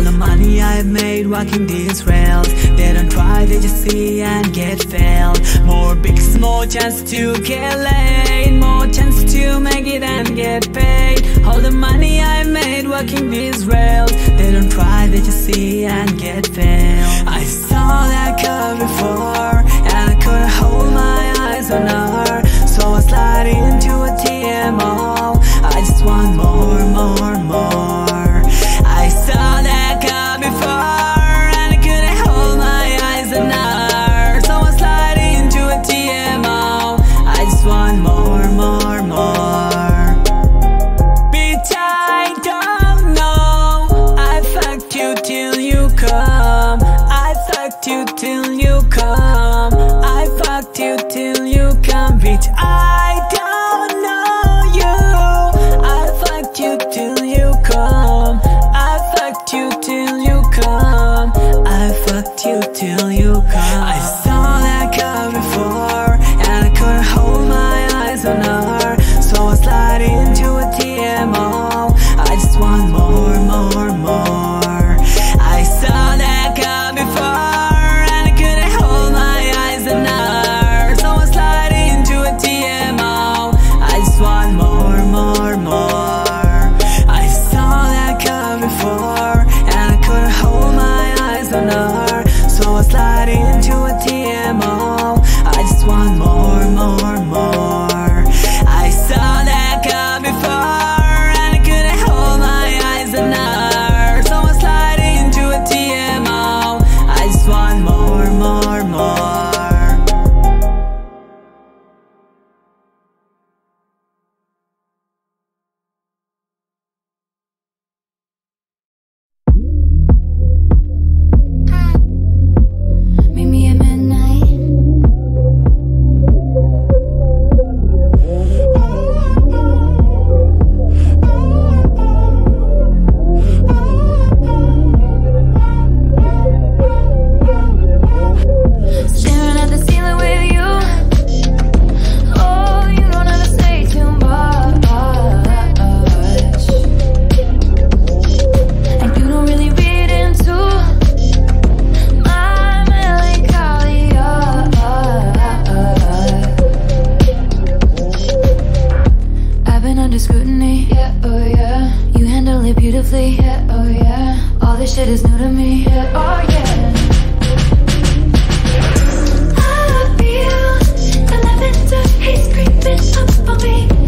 All the money I've made walking these rails. They don't try, they just see and get failed. More bigs, more chance to get laid. More chance to make it and get paid. All the money I've made walking these rails. They don't try, they just see and get failed. I saw me.